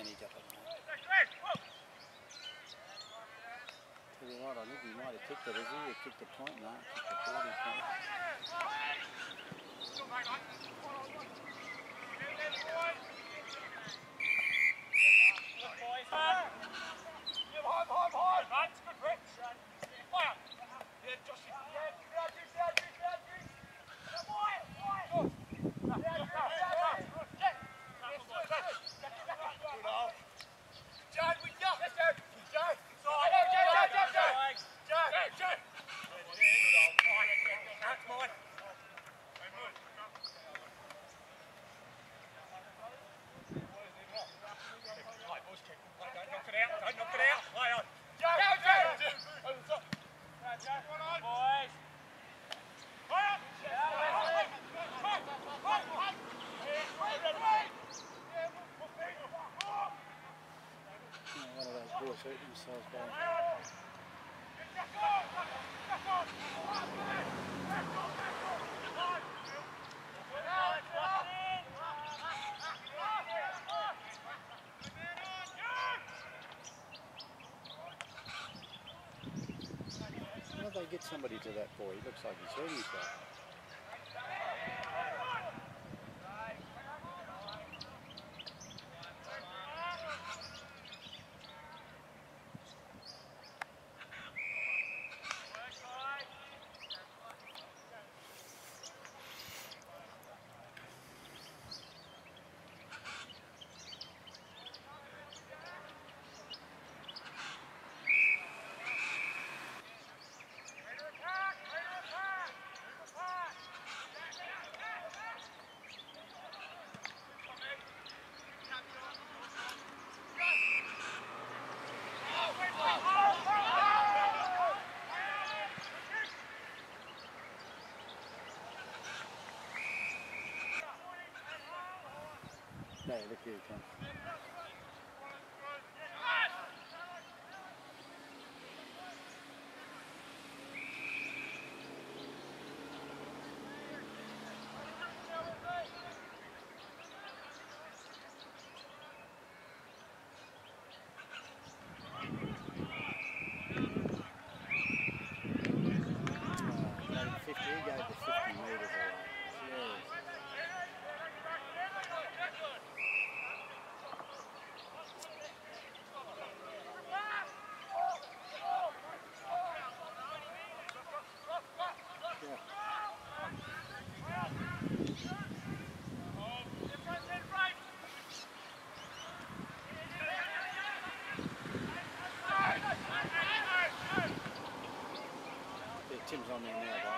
advantage. To be right, I think he might have kicked it, has he? He kicked the point, no, kicked the 40 point. You How do they get somebody to that boy? He looks like he's hurt himself. Here he comes. down there.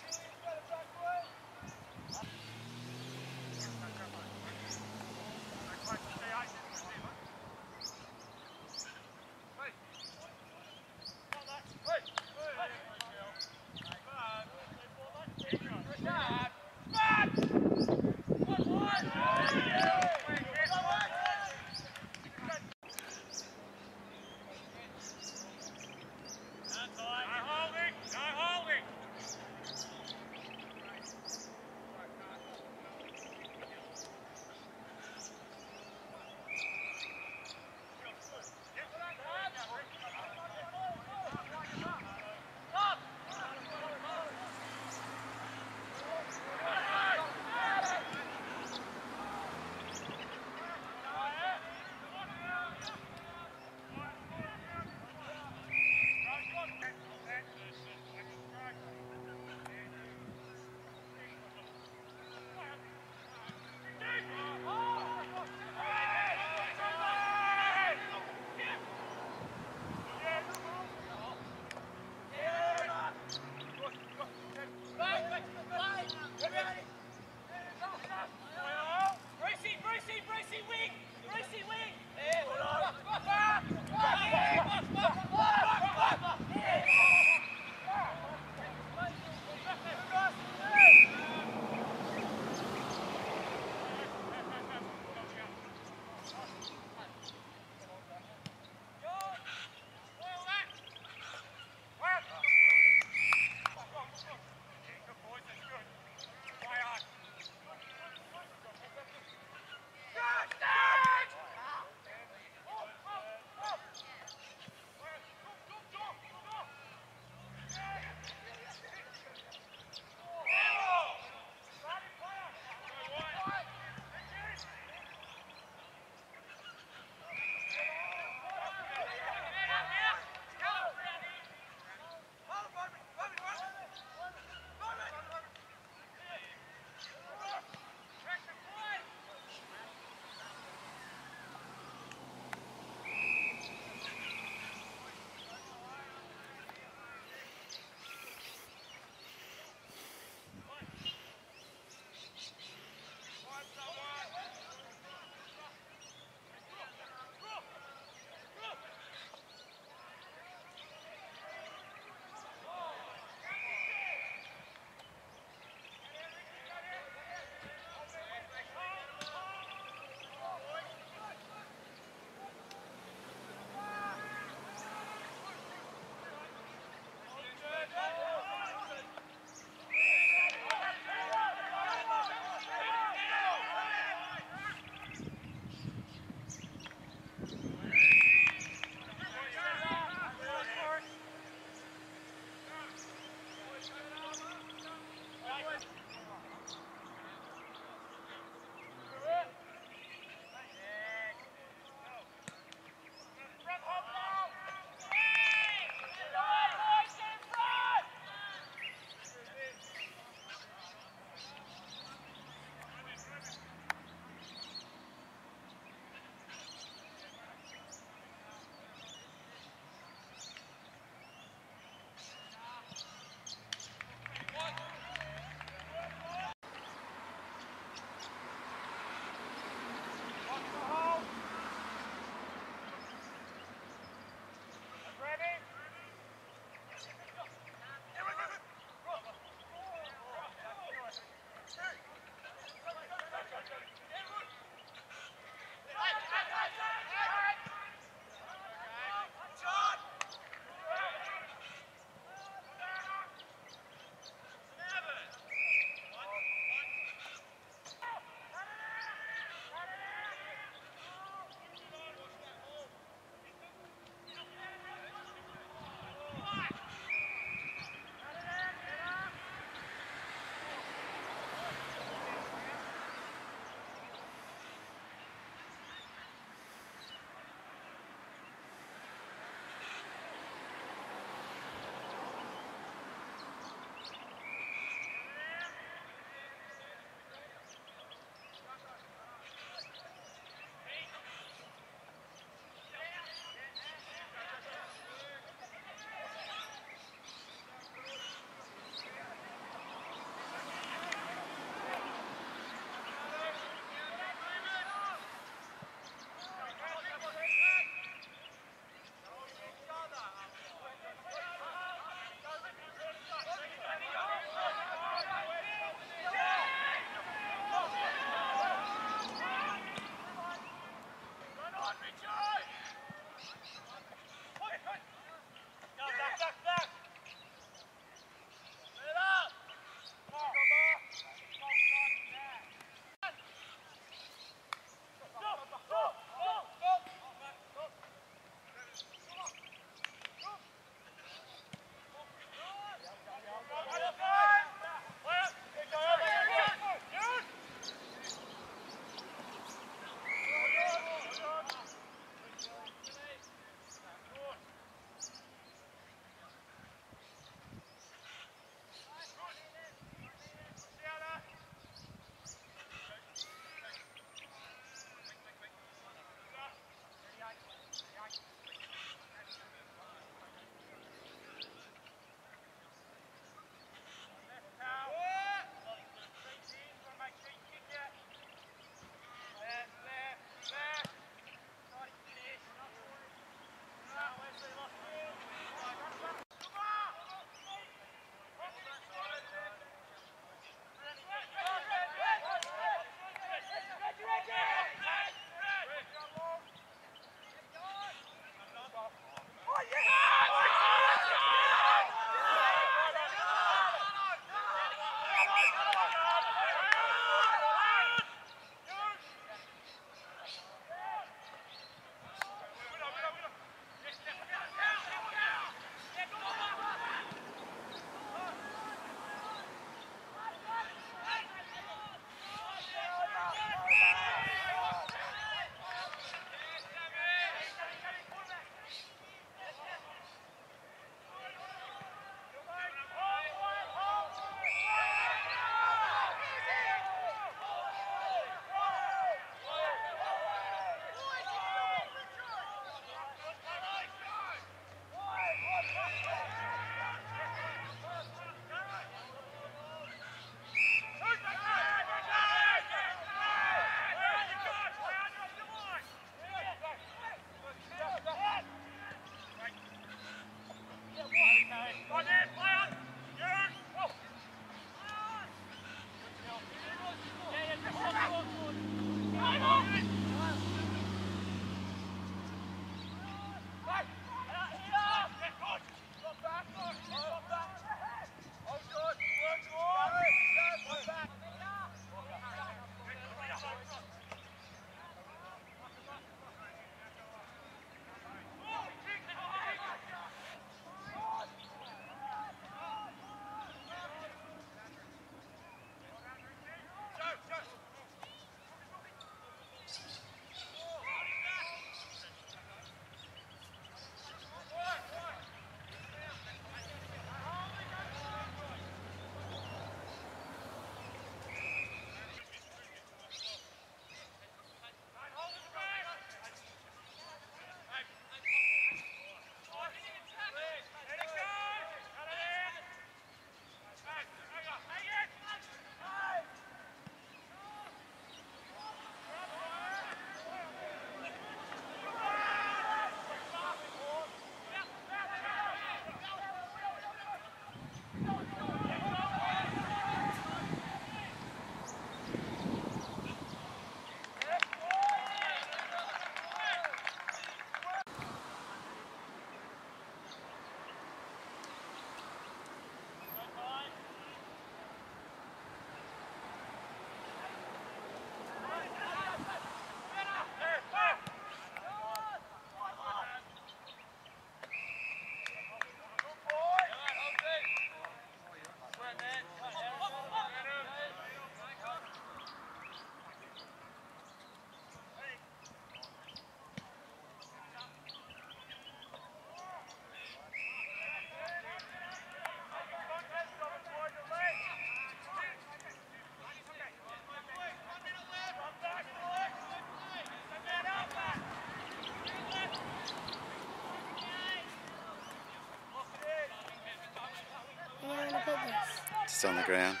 On the ground. Is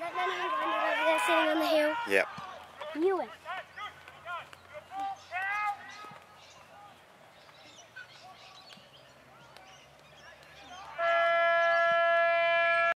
that Danny and over there sitting on the hill? Yep.